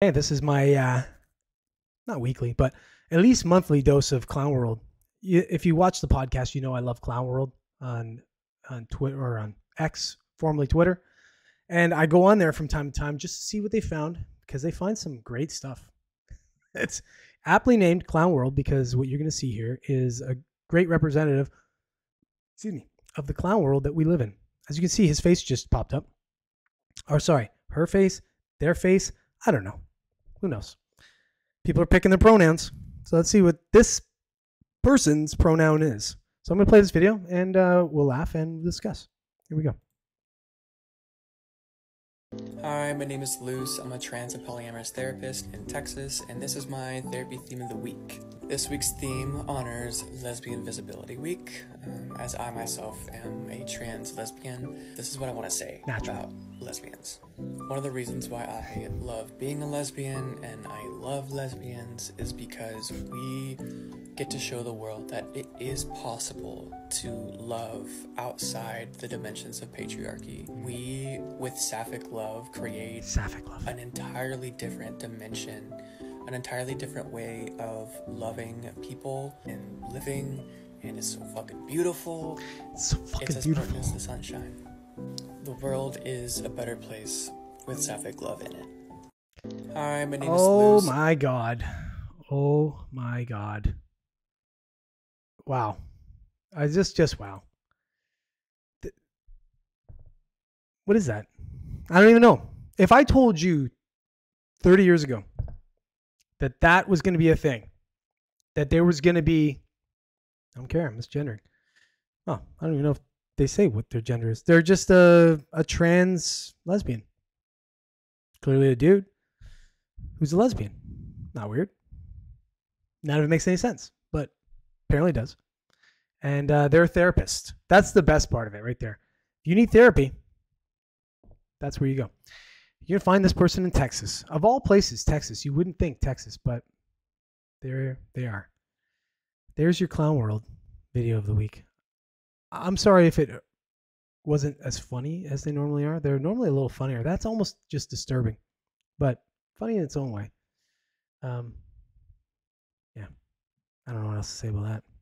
Hey, this is my uh, not weekly, but at least monthly dose of Clown World. If you watch the podcast, you know I love Clown World on on Twitter or on X, formerly Twitter, and I go on there from time to time just to see what they found because they find some great stuff. It's aptly named Clown World because what you're going to see here is a great representative, excuse me, of the clown world that we live in. As you can see, his face just popped up. Or sorry, her face, their face. I don't know. Who knows? People are picking their pronouns. So let's see what this person's pronoun is. So I'm going to play this video and uh, we'll laugh and discuss. Here we go. Hi, my name is Luce. I'm a trans and polyamorous therapist in Texas, and this is my therapy theme of the week. This week's theme honors Lesbian Visibility Week. Um, as I myself am a trans lesbian, this is what I want to say Natural. about lesbians. One of the reasons why I love being a lesbian and I love lesbians is because we get to show the world that it is possible to love outside the dimensions of patriarchy. We, with Sapphic Love, create Sapphic love. an entirely different dimension, an entirely different way of loving people and living, and it's so fucking beautiful. It's so It's as beautiful. bright as the sunshine. The world is a better place with Sapphic Love in it. Hi, my name Oh is Luz. my god. Oh my god. Wow. I just just wow. What is that? I don't even know. If I told you 30 years ago that that was going to be a thing, that there was going to be I don't care, I'm misgendering. Oh, I don't even know if they say what their gender is. They're just a a trans lesbian. Clearly a dude who's a lesbian. Not weird. None of it makes any sense, apparently does. And uh, they're a therapist. That's the best part of it right there. If you need therapy, that's where you go. You're find this person in Texas. Of all places, Texas. You wouldn't think Texas, but there they are. There's your Clown World video of the week. I'm sorry if it wasn't as funny as they normally are. They're normally a little funnier. That's almost just disturbing, but funny in its own way. Um, I don't know what else to say about that.